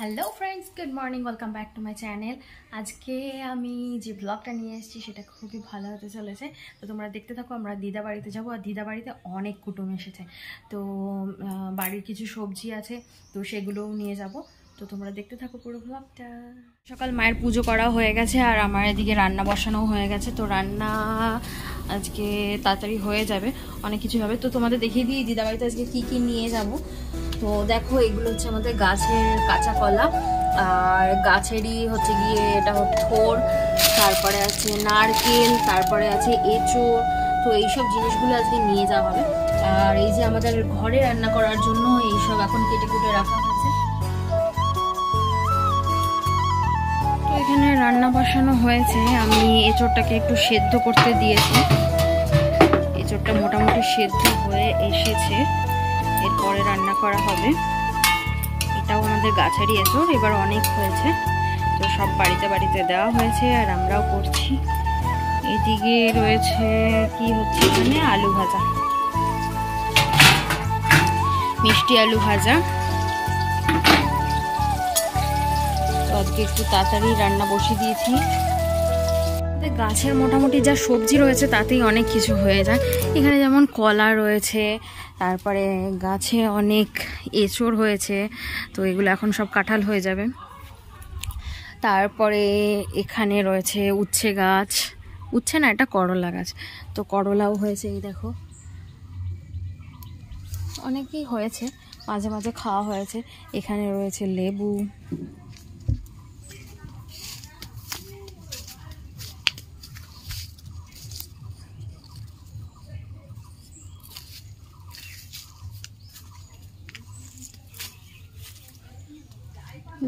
Hello friends good morning welcome back to my channel আজকে আমি যে ব্লগটা নিয়ে এসেছি, সেটা খুবই ভালো হতে চলেছে। তো তোমরা দেখতে থাকো, আমরা দিদা বাড়িতে যাব, আর দিদা বাড়িতে অনেক কুটুম এসেছে। তো বাড়ির কিছু সবজি আছে, তো সেগুলোও নিয়ে যাব। তো তোমরা দেখতে থাকো পুরো ব্লগটা সকাল মায়ের পুজো করা হয়ে গেছে, আর আমার এদিকে রান্না বসানো হয়ে গেছে। তো রান্না আজকে তাড়াতাড়ি হয়ে যাবে, অনেক কিছু হবে। তো তোমাদের দেখিয়ে দিই, দিদা বাড়িতে আজকে কী কী নিয়ে যাব। তো দেখো, এগুলো হচ্ছে আমাদের গাছের কাঁচা কলা। আর গাছেরই হচ্ছে গিয়ে এটা থোর, তারপরে আছে নারকেল, তারপরে আছে এঁচোড়। তো এইসব জিনিসগুলো আজকে নিয়ে যাওয়া হবে। আর এই যে আমাদের ঘরে রান্না করার জন্য এইসব এখন কেটে কুটে রাখা হয়েছে। তো এখানে রান্না বসানো হয়েছে। আমি এঁচোড়টাকে একটু সেদ্ধ করতে দিয়েছি। এঁচোড়টা মোটামুটি সেদ্ধ হয়ে এসেছে। এরপরে রান্না করা হবে। এটাও আমাদের গাছেরই এঁচোড়, এবার অনেক হয়েছে। তো সব বাড়িতে বাড়িতে দেওয়া হয়েছে আর আমরাও করছি। এদিকে রয়েছে কি হচ্ছে এখানে? আলু ভাজা। মিষ্টি আলু ভাজা। তো আজকে একটু তাড়াতাড়ি রান্না বসিয়ে দিয়েছি। গাছের মোটামুটি যা সবজি রয়েছে তাতেই অনেক কিছু হয়ে যায়। এখানে যেমন কলা রয়েছে, তারপরে গাছে অনেক এঁচড় হয়েছে, তো এগুলো এখন সব কাঁঠাল হয়ে যাবে। তারপরে এখানে রয়েছে উচ্ছে গাছ। উচ্ছে না, এটা করলা গাছ। তো করলাও হয়েছে, এই দেখো। অনেকেই হয়েছে, মাঝে মাঝে খাওয়া হয়েছে। এখানে রয়েছে লেবু।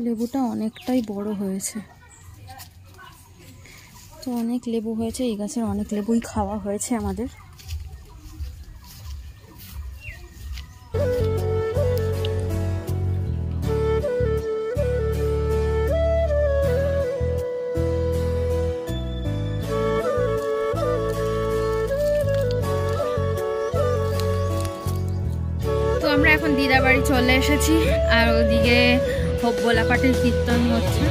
লেবুটা অনেকটাই বড় হয়েছে। তো অনেক লেবু হয়েছে, এই গাছের অনেক লেবুই খাওয়া হয়েছে আমাদের। তো আমরা এখন দিদা বাড়ি চলে এসেছি, আর ওদিকে হোপবোলা পাটির কীর্তন হচ্ছে।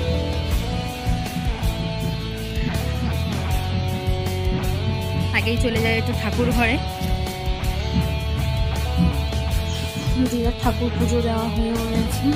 আগেই চলে যায় একটু ঠাকুর ঘরে। দিদার ঠাকুর পুজো দেওয়া হয়ে গেছে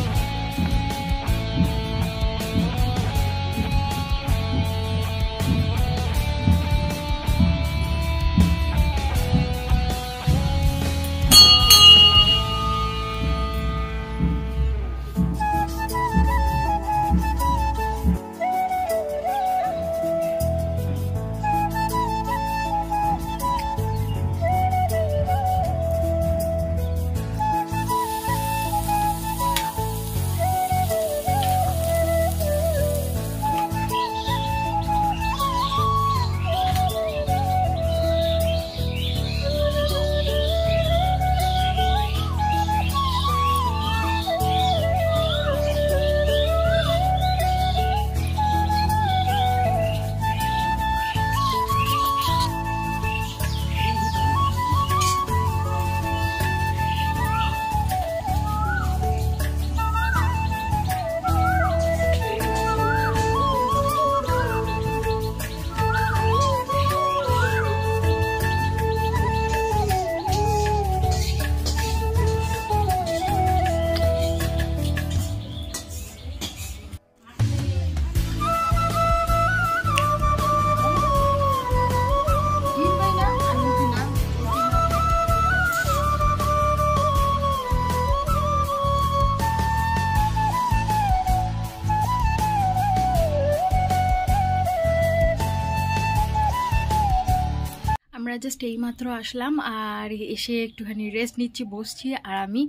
জাস্ট এইমাত্র আসলাম আর এসে একটুখানি রেস্ট নিচ্ছি, বসছি আর আমি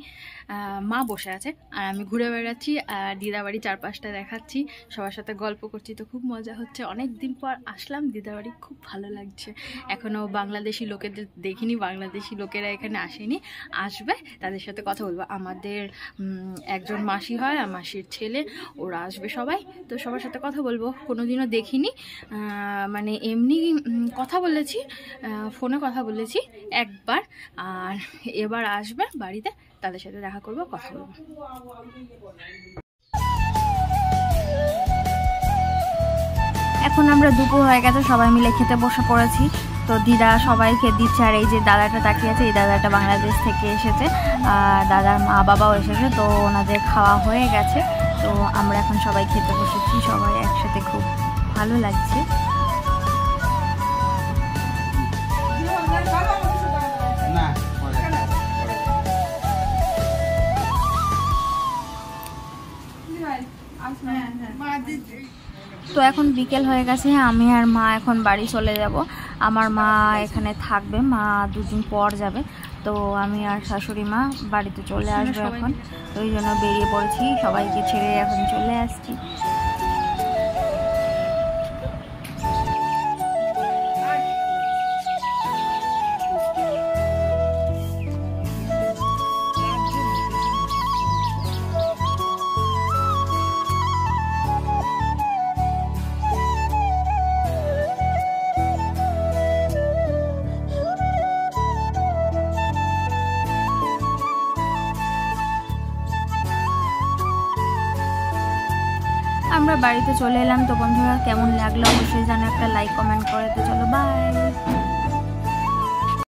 মা বসে আছে। আর আমি ঘুরে বেড়াচ্ছি আর দিদাবাড়ি চারপাশটা দেখাচ্ছি। সবার সাথে গল্প করছি, তো খুব মজা হচ্ছে। অনেক দিন পর আসলাম, দিদাবাড়ি খুব ভালো লাগছে। এখনও বাংলাদেশি লোকেদের দেখিনি, বাংলাদেশি লোকেরা এখানে আসেনি, আসবে, তাদের সাথে কথা বলব। আমাদের একজন মাসি হয়, আর মাসির ছেলে, ওরা আসবে সবাই, তো সবার সাথে কথা বলব। কোনোদিনও দেখিনি। মানে এমনি কথা বলেছি ফোনে কথা বলেছি একবার, আর এবার আসবে বাড়িতে, তাদের সাথে দেখা করব, কথা বলব। এখন আমরা দুপুর হয়ে গেছে, সবাই মিলে খেতে বসে পড়েছি। তো দিদা সবাইকে দিচ্ছে, আর এই যে দাদাটা তাকিয়ে আছে, এই দাদাটা বাংলাদেশ থেকে এসেছে দাদার মা বাবাও এসেছে, তো ওনাদের খাওয়া হয়ে গেছে। তো আমরা এখন সবাই খেতে বসেছি, সবাই একসাথে খুব ভালো লাগছে। তো এখন বিকেল হয়ে গেছে আমি আর মা এখন বাড়ি চলে যাব। আমার মা এখানে থাকবে মা দুদিন পর যাবে। তো আমি আর শাশুড়ি মা বাড়িতে চলে আসব এখন। তো ওই জন্য বেরিয়ে পড়েছি সবাইকে ছেড়ে এখন চলে আসছি। আমরা বাড়িতে চলে এলাম। তো বন্ধুরা, কেমন লাগল? অবশ্যই জানো একটা লাইক কমেন্ট করে তো চলো বাই